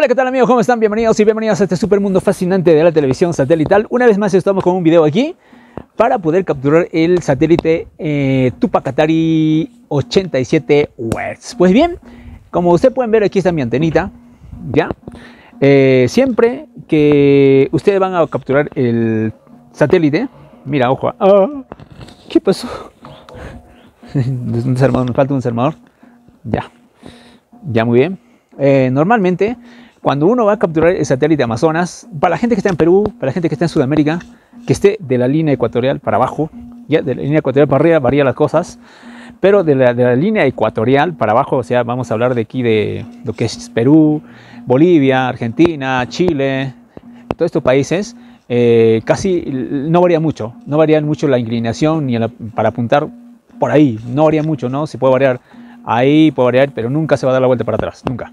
Hola, ¿qué tal amigos? ¿Cómo están? Bienvenidos y bienvenidos a este super mundo fascinante de la televisión satelital. Una vez más estamos con un video aquí para poder capturar el satélite eh, Tupacatari 87 Hz. Pues bien, como ustedes pueden ver, aquí está mi antenita, ¿ya? Eh, siempre que ustedes van a capturar el satélite, mira, ojo, ah, ¿qué pasó? un desarmador, falta un desarmador. Ya, ya muy bien. Eh, normalmente, cuando uno va a capturar el satélite Amazonas, para la gente que está en Perú, para la gente que está en Sudamérica, que esté de la línea ecuatorial para abajo, ya de la línea ecuatorial para arriba varía las cosas, pero de la, de la, línea ecuatorial para abajo, o sea, vamos a hablar de aquí de lo que es Perú, Bolivia, Argentina, Chile, todos estos países, eh, casi no varía mucho, no varía mucho la inclinación ni la, para apuntar por ahí, no varía mucho, ¿no? Se puede variar ahí, puede variar, pero nunca se va a dar la vuelta para atrás, nunca.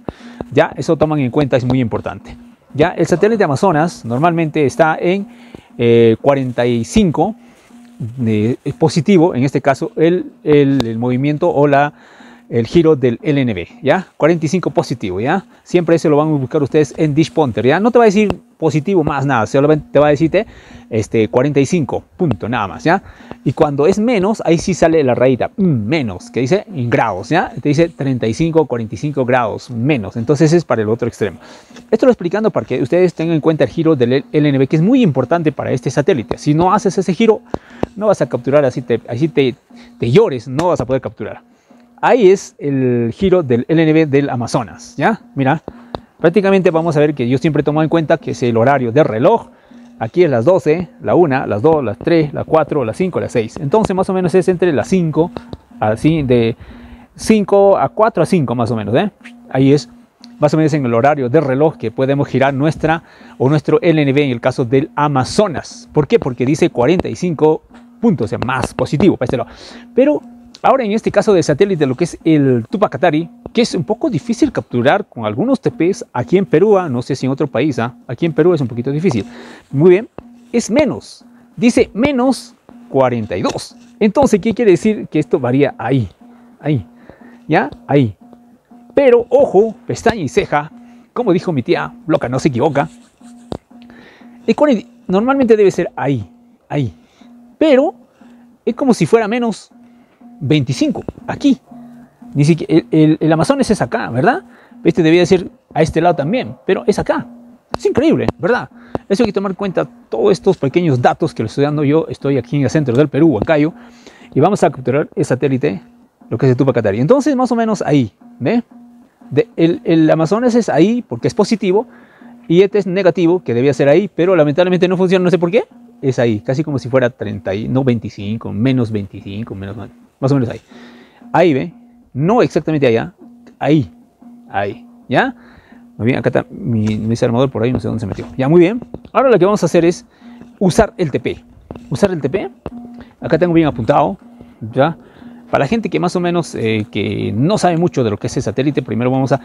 Ya, eso toman en cuenta, es muy importante. Ya, el satélite Amazonas normalmente está en eh, 45 de, positivo, en este caso el, el, el movimiento o la el giro del LNB, ¿ya? 45 positivo, ¿ya? Siempre eso lo van a buscar ustedes en Dish Pointer, ¿ya? No te va a decir positivo más nada, solamente te va a decirte este, 45, punto, nada más, ¿ya? Y cuando es menos, ahí sí sale la rayita, menos, que dice en grados, ¿ya? Te dice 35, 45 grados, menos, entonces es para el otro extremo. Esto lo explicando para que ustedes tengan en cuenta el giro del LNB, que es muy importante para este satélite. Si no haces ese giro, no vas a capturar, así te, así te, te llores, no vas a poder capturar. Ahí es el giro del LNB del Amazonas, ¿ya? Mira, prácticamente vamos a ver que yo siempre tomo en cuenta que es el horario del reloj. Aquí es las 12, la 1, las 2, las 3, las 4, las 5, las 6. Entonces más o menos es entre las 5, así de 5 a 4 a 5 más o menos, ¿eh? Ahí es más o menos en el horario del reloj que podemos girar nuestra o nuestro LNB en el caso del Amazonas. ¿Por qué? Porque dice 45 puntos, o sea, más positivo este. Pero Ahora en este caso de satélite, lo que es el Tupacatari, que es un poco difícil capturar con algunos TPs aquí en Perú, no sé si en otro país, ¿ah? aquí en Perú es un poquito difícil. Muy bien, es menos, dice menos 42. Entonces, ¿qué quiere decir? Que esto varía ahí, ahí, ¿ya? Ahí. Pero, ojo, pestaña y ceja, como dijo mi tía, loca, no se equivoca. Normalmente debe ser ahí, ahí. Pero es como si fuera menos 25, aquí. Ni siquiera, el, el, el, Amazonas es acá, ¿verdad? Este debía ser a este lado también, pero es acá. Es increíble, ¿verdad? Eso hay que tomar en cuenta todos estos pequeños datos que le estoy dando yo. Estoy aquí en el centro del Perú, Huancayo, y vamos a capturar el satélite, lo que es el Tupacatari. Entonces, más o menos ahí, ¿ve? De, el, el Amazonas es ahí porque es positivo y este es negativo, que debía ser ahí, pero lamentablemente no funciona, no sé por qué. Es ahí, casi como si fuera 30, no 25, menos 25, menos más o menos ahí. Ahí ve, no exactamente allá, ahí, ahí, ¿ya? Muy bien, acá está mi, mi desarmador por ahí, no sé dónde se metió. Ya, muy bien. Ahora lo que vamos a hacer es usar el TP. Usar el TP. Acá tengo bien apuntado, ¿ya? Para la gente que más o menos eh, que no sabe mucho de lo que es el satélite, primero vamos a,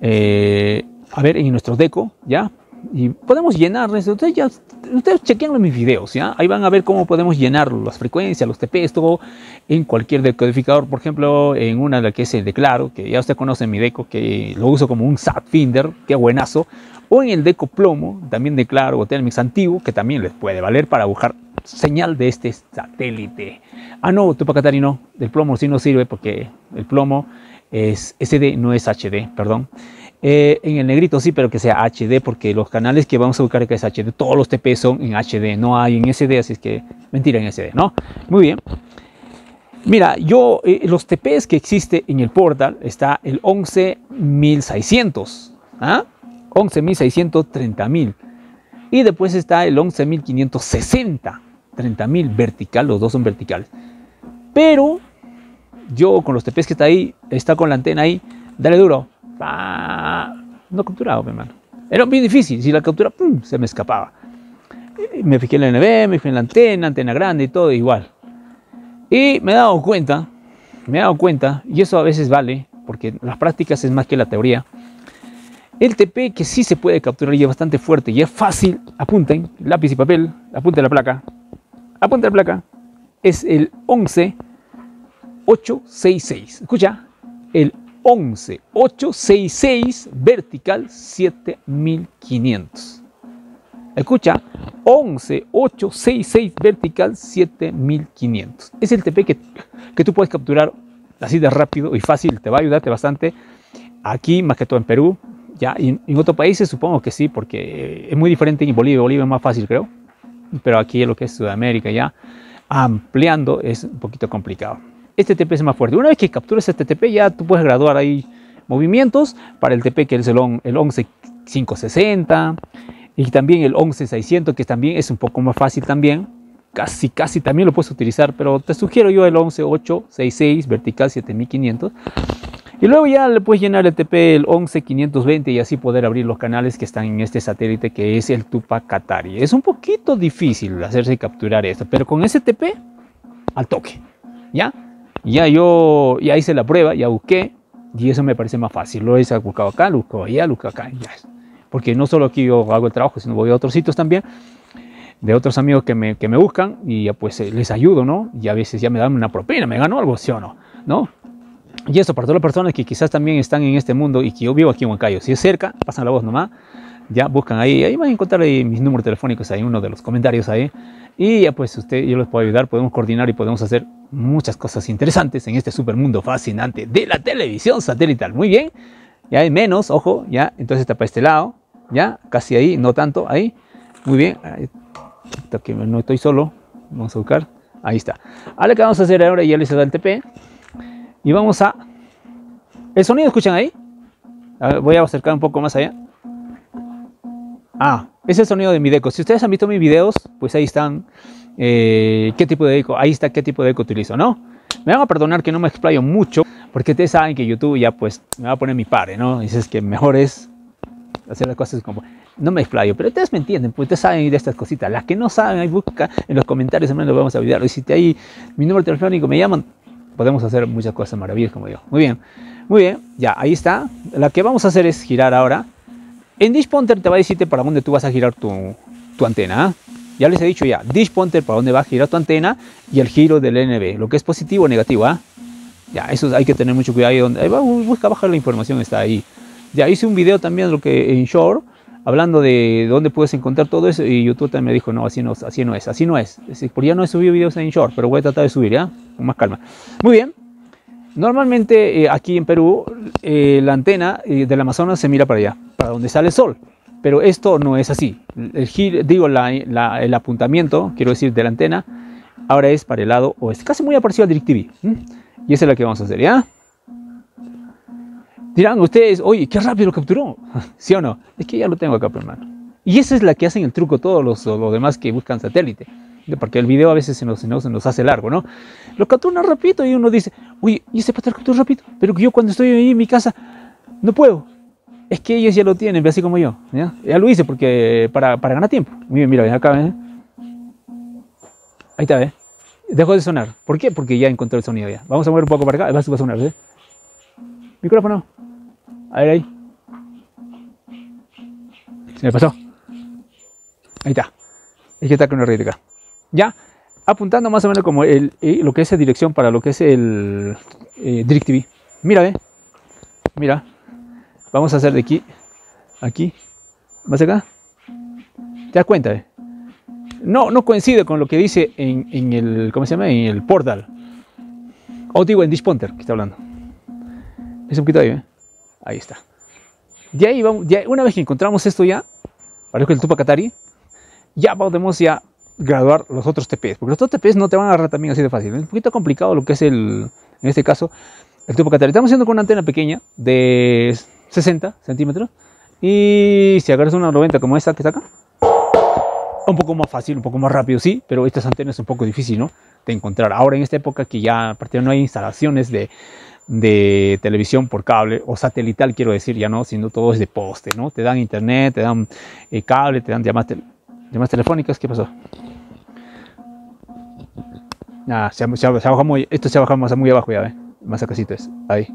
eh, a ver en nuestro deco, ¿ya? Y podemos llenar ustedes ya ustedes chequean mis videos ya ahí van a ver cómo podemos llenar las frecuencias los TPs todo en cualquier decodificador. Por ejemplo en una de que es el de Claro que ya usted conoce mi deco que lo uso como un SAT Finder que buenazo. O en el deco plomo también de Claro o Telmex antiguo que también les puede valer para buscar señal de este satélite. Ah no Tupacatari no el plomo sí no sirve porque el plomo es SD no es HD perdón eh, en el negrito sí, pero que sea HD, porque los canales que vamos a buscar que es HD, todos los TP son en HD, no hay en SD, así que mentira en SD, ¿no? Muy bien. Mira, yo, eh, los TPs que existe en el portal está el 11.600, ¿ah? 11.600, 30.000. Y después está el 11.560, 30.000 vertical, los dos son verticales. Pero yo con los TPs que está ahí, está con la antena ahí, dale duro, no capturaba, mi hermano. Era bien difícil, si la captura, se me escapaba. Me fijé en la NB, me fijé en la antena, antena grande y todo igual. Y me he dado cuenta, me he dado cuenta, y eso a veces vale, porque las prácticas es más que la teoría. El TP que sí se puede capturar y es bastante fuerte y es fácil, apunten, lápiz y papel, apunten la placa, apunten la placa, es el 11866. Escucha, el 11866 vertical 7500. Escucha, 11866 vertical 7500. Es el TP que, que tú puedes capturar así de rápido y fácil. Te va a ayudarte bastante aquí, más que todo en Perú. Ya, y en otros países supongo que sí, porque es muy diferente en Bolivia. Bolivia es más fácil, creo. Pero aquí en lo que es Sudamérica ya ampliando es un poquito complicado. Este TP es más fuerte. Una vez que capturas este TP ya tú puedes graduar ahí movimientos para el TP que es el, el 11560 y también el 11600 que también es un poco más fácil también. Casi, casi también lo puedes utilizar, pero te sugiero yo el 11866 vertical 7500 y luego ya le puedes llenar el TP el 11520 y así poder abrir los canales que están en este satélite que es el Tupac Katari. Es un poquito difícil hacerse capturar esto, pero con ese TP al toque, ¿ya? Ya yo ya hice la prueba, ya busqué y eso me parece más fácil. Lo he buscado acá, lo buscado allá, lo buscado acá, ya. Porque no solo aquí yo hago el trabajo, sino voy a otros sitios también de otros amigos que me, que me buscan y ya pues eh, les ayudo, ¿no? Y a veces ya me dan una propina, me gano algo, ¿sí o no? ¿No? Y esto para todas las personas que quizás también están en este mundo y que yo vivo aquí en Huancayo. Si es cerca, pasan la voz nomás. Ya buscan ahí, ahí van a encontrar mis números telefónicos ahí, uno de los comentarios ahí. Y ya pues usted, yo les puedo ayudar, podemos coordinar y podemos hacer muchas cosas interesantes en este super mundo fascinante de la televisión satelital. Muy bien, ya hay menos, ojo, ya, entonces está para este lado, ya, casi ahí, no tanto, ahí. Muy bien, que no estoy solo, vamos a buscar, ahí está. Ahora que vamos a hacer ahora, ya les da el TP. Y vamos a... ¿El sonido escuchan ahí? voy a acercar un poco más allá. Ah, es el sonido de mi deco. Si ustedes han visto mis videos, pues ahí están eh, qué tipo de eco, ahí está qué tipo de eco utilizo, ¿no? Me van a perdonar que no me explayo mucho, porque ustedes saben que YouTube ya pues me va a poner mi padre, ¿no? Dices que mejor es hacer las cosas como... No me explayo, pero ustedes me entienden, pues ustedes saben de estas cositas. Las que no saben, ahí busca en los comentarios, también lo vamos a olvidar. Y si te ahí mi número telefónico me llaman, podemos hacer muchas cosas maravillosas como yo. Muy bien, muy bien, ya, ahí está. La que vamos a hacer es girar ahora. En Dish Pointer te va a decirte para dónde tú vas a girar tu, tu antena. ¿ah? Ya les he dicho ya, Dish Pointer para dónde va a girar tu antena y el giro del NB, lo que es positivo o negativo. ¿ah? Ya, eso hay que tener mucho cuidado. Ahí donde, busca bajar la información, está ahí. Ya hice un video también lo que en Shore hablando de dónde puedes encontrar todo eso y YouTube también me dijo, no, así no, así no es, así no es. Porque ya no he subido videos en short, pero voy a tratar de subir, ¿ya? Con más calma. Muy bien. Normalmente eh, aquí en Perú eh, la antena eh, del Amazonas se mira para allá, para donde sale el sol. Pero esto no es así. El digo, el apuntamiento, quiero decir, de la antena, ahora es para el lado oeste. Casi muy parecido al DirecTV. Y esa es la que vamos a hacer, ¿ya? Dirán ustedes, oye, qué rápido lo capturó. ¿Sí o no? Es que ya lo tengo acá, hermano. Y esa es la que hacen el truco todos los, los demás que buscan satélite. Porque el video a veces se nos, se nos, hace largo, ¿no? Lo captura rápido y uno dice, oye, ¿y este patrón captura rápido? Pero yo cuando estoy ahí en mi casa no puedo. Es que ellos ya lo tienen, así como yo. ¿ya? lo hice porque para, para ganar tiempo. Miren, mira, acá, ¿eh? Ahí está, ¿eh? Dejó de sonar. ¿Por qué? Porque ya encontré el sonido ya. Vamos a mover un poco para acá, va a sonar, ¿eh? Micrófono. A ver ahí. Se me pasó. Ahí está. Es que está con una red acá. Ya. Apuntando más o menos como el, eh, lo que es la dirección para lo que es el eh, DirecTV. Mira, ve. Mira. Vamos a hacer de aquí. Aquí. ¿Vas acá? ¿Te das cuenta? No, no coincide con lo que dice en, el, ¿cómo se llama? En el portal. O digo en Disponter que está hablando. Es un poquito ahí, ¿eh? Ahí está. Ya ahí vamos, una vez que encontramos esto ya, para el Tupac Katari, ya podemos ya graduar los otros TPs, porque los otros TPs no te van a agarrar también así de fácil. Es un poquito complicado lo que es el, en este caso, el Tupac Katari. Estamos haciendo con una antena pequeña de 60 centímetros y si agarras una 90 como esta que está acá, un poco más fácil, un poco más rápido, sí, pero estas antenas es un poco difícil, ¿no? De encontrar. Ahora en esta época que ya, aparte no hay instalaciones de de televisión por cable o satelital, quiero decir, ya no, sino todo es de poste, ¿no? Te dan internet, te dan eh, cable, te dan llamadas, telefónicas, ¿qué pasó? Ah, se, se, baja muy, esto se baja más muy abajo ya, ¿ve? Más acasito es, ahí.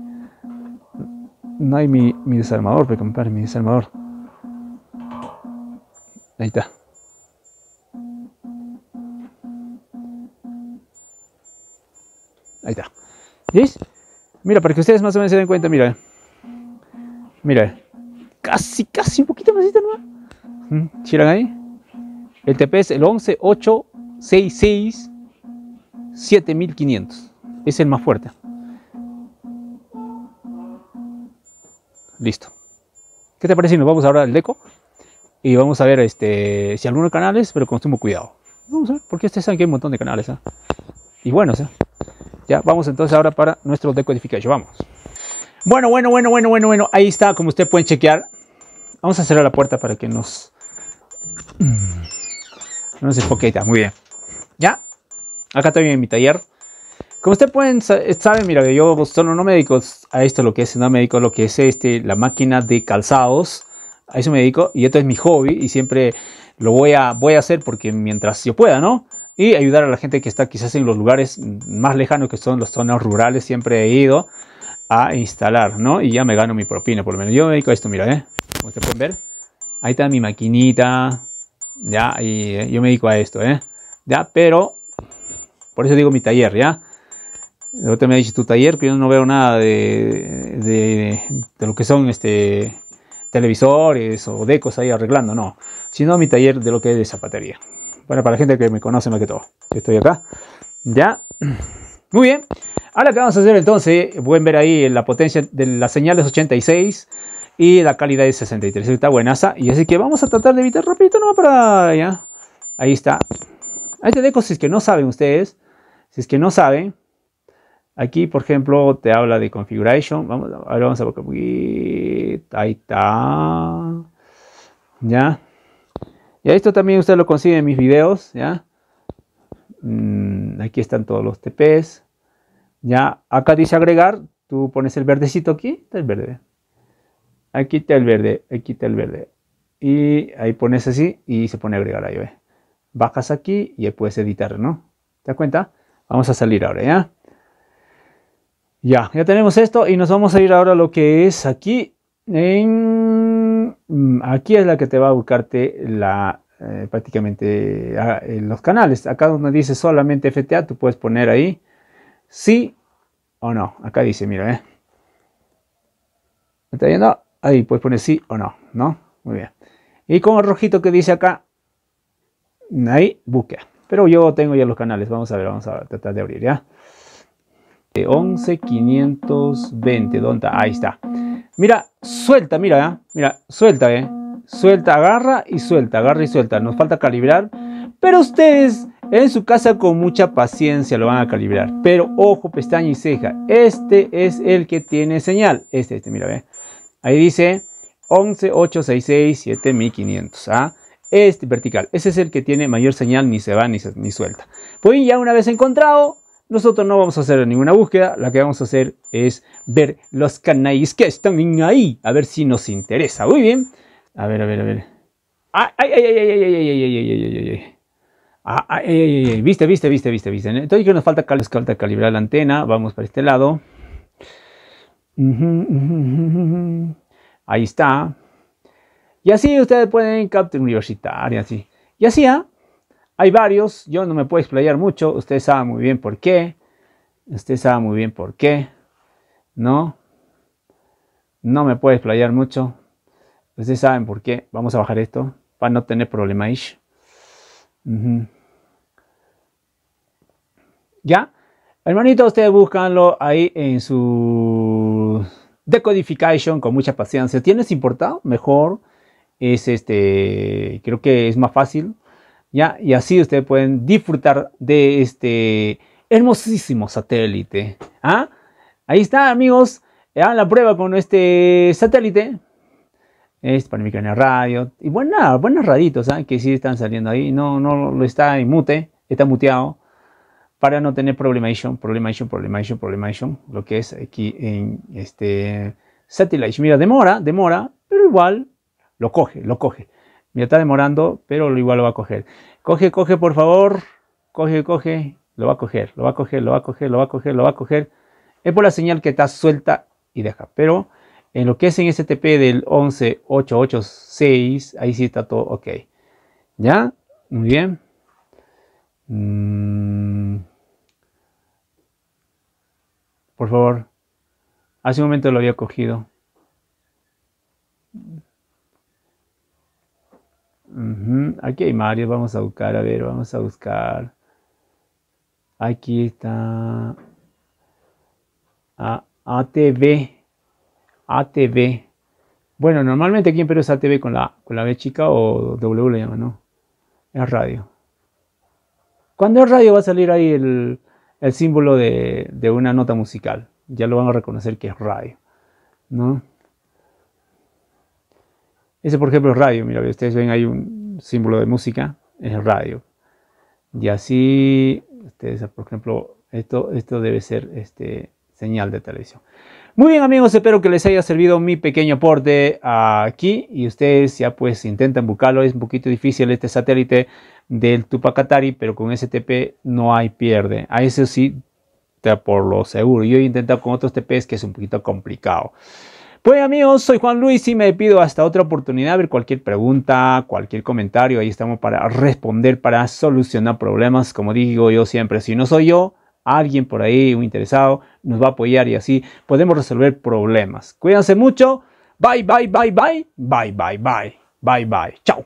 No hay mi, mi desarmador, pero compadre, mi desarmador. Ahí está. Ahí está. ¿Veis? Mira, para que ustedes más o menos se den cuenta, mira. Mira, casi, casi un poquito más, ¿no? ¿Miran ahí? El TP es el 11866 7500. Es el más fuerte. Listo. ¿Qué te parece si nos vamos ahora al deco? Y vamos a ver este, si algunos canales, pero con sumo cuidado. Vamos a ver, porque ustedes saben que hay un montón de canales. ¿eh? Y bueno, ya vamos entonces ahora para nuestro decodification. Vamos. Bueno, bueno, bueno, bueno, bueno, bueno. Ahí está, como ustedes pueden chequear. Vamos a cerrar la puerta para que nos... No se enfoque. Muy bien. Ya. Acá estoy en mi taller. Como ustedes pueden saben, mira, yo solo no me dedico a esto, lo que es, no me dedico a lo que es este, la máquina de calzados. A eso me dedico y esto es mi hobby y siempre lo voy a, voy a hacer porque mientras yo pueda, ¿no? Y ayudar a la gente que está quizás en los lugares más lejanos que son las zonas rurales, siempre he ido a instalar, ¿no? Y ya me gano mi propina, por lo menos. Yo me dedico a esto, mira, ¿eh? Como ustedes pueden ver, ahí está mi maquinita, ya, y eh, yo me dedico a esto, ¿eh? Ya, pero, por eso digo mi taller, ¿ya? Otro me dicho tu taller, que yo no veo nada de, de, lo que son este televisores o decos ahí arreglando, no, sino mi taller de lo que es de zapatería. Bueno, para la gente que me conoce más que todo, estoy acá, ya, muy bien. Ahora que vamos a hacer entonces, pueden ver ahí la potencia de la señal es 86 y la calidad es 63, está buenaza. Y así que vamos a tratar de evitar rapidito no para ya. Ahí está. Ahí te dejo si es que no saben ustedes, si es que no saben, Aquí, por ejemplo, te habla de configuration. Vamos, ahora vamos a ver. Ahí está. ¿Ya? Y esto también usted lo consigue en mis videos. ¿Ya? Mm, aquí están todos los TPs. ¿Ya? Acá dice agregar. Tú pones el verdecito aquí. Está el verde. Aquí está el verde. Aquí está el verde. Y ahí pones así y se pone agregar ahí. ¿ve? Bajas aquí y puedes editar, ¿no? ¿Te das cuenta? Vamos a salir ahora, ¿ya? Ya, ya tenemos esto y nos vamos a ir ahora a lo que es aquí. En, mm, aquí es la que te va a buscarte la, eh, prácticamente ah, los canales. Acá donde dice solamente FTA, tú puedes poner ahí sí o no. Acá dice, mira, ¿eh? ¿Me está viendo? Ahí puedes poner sí o no, ¿no? Muy bien. Y con el rojito que dice acá, ahí, buque. Pero yo tengo ya los canales. Vamos a ver, vamos a tratar de abrir, ¿ya? 11520, ¿dónde está? Ahí está. Mira, suelta, mira, ¿eh? mira, suelta, ¿eh? Suelta, agarra y suelta, agarra y suelta. Nos falta calibrar, pero ustedes en su casa con mucha paciencia lo van a calibrar. Pero ojo, pestaña y ceja. Este es el que tiene señal. Este, este, mira, ve. Ahí dice 11866 7500. ¿ah? Este vertical. Ese es el que tiene mayor señal, ni se va ni, ni suelta. Pues ya una vez encontrado, nosotros no vamos a hacer ninguna búsqueda, la que vamos a hacer es ver los canales que están ahí, a ver si nos interesa. Muy bien. A ver, a ver, a ver. ¡Ay, ay, ay, ay, ay, ay, ay, ay, ay, ay, ay, ay, ay, viste, viste, viste, viste, viste. Entonces que nos falta, falta calibrar la antena. Vamos para este lado. Ahí está. Y así ustedes pueden capturar universitaria, así. Y así, ¿ah? Hay varios, yo no me puedo explayar mucho, ustedes saben muy bien por qué. Ustedes saben muy bien por qué. ¿No? No me puedo explayar mucho. Ustedes saben por qué. Vamos a bajar esto para no tener problemas. ¿Ya? Hermanito, ustedes búscanlo ahí en su decodification con mucha paciencia. ¿Tienes importado? Mejor. Es este, creo que es más fácil. ¿Ya? Y así ustedes pueden disfrutar de este hermosísimo satélite. ¿ah? Ahí está, amigos. Hagan la prueba con este satélite. Es para mi canal radio. Y bueno, nada, buenos raditos ¿ah? que sí están saliendo ahí. No, no lo está en mute, está muteado. Para no tener problemation, problemation, problemation, problemation. Lo que es aquí en este satélite. Mira, demora, demora, pero igual lo coge, lo coge. Mira, está demorando, pero igual lo va a coger. Coge, coge, por favor. Coge, coge. Lo va a coger, lo va a coger, lo va a coger, lo va a coger, lo va a coger. Es por la señal que está suelta y deja. Pero en lo que es en STP del 11886, ahí sí está todo ok. ¿Ya? Muy bien. Mm. Por favor. Hace un momento lo había cogido. Aquí hay varios, vamos a buscar, a ver, vamos a buscar. Aquí está ATV. ATV. Bueno, normalmente aquí en Perú es ATV con la, con la B chica o W le llaman, ¿no? Es radio. Cuando es radio va a salir ahí el, símbolo de, de, una nota musical. Ya lo van a reconocer que es radio, ¿no? Ese, por ejemplo, es radio. Mira, ustedes ven ahí un símbolo de música, es radio. Y así, ustedes, por ejemplo, esto, esto debe ser este, señal de televisión. Muy bien amigos, espero que les haya servido mi pequeño aporte aquí y ustedes ya pues intentan buscarlo, es un poquito difícil este satélite del Tupacatari, pero con STP no hay pierde, a eso sí, por lo seguro, yo he intentado con otros TPs que es un poquito complicado. Pues amigos, soy Juan Luis y me pido hasta otra oportunidad, a ver cualquier pregunta, cualquier comentario, ahí estamos para responder, para solucionar problemas, como digo yo siempre, si no soy yo, alguien por ahí, un interesado, nos va a apoyar y así podemos resolver problemas. Cuídense mucho. Bye, bye, bye, bye. Bye, bye, bye. Bye, bye. Chao.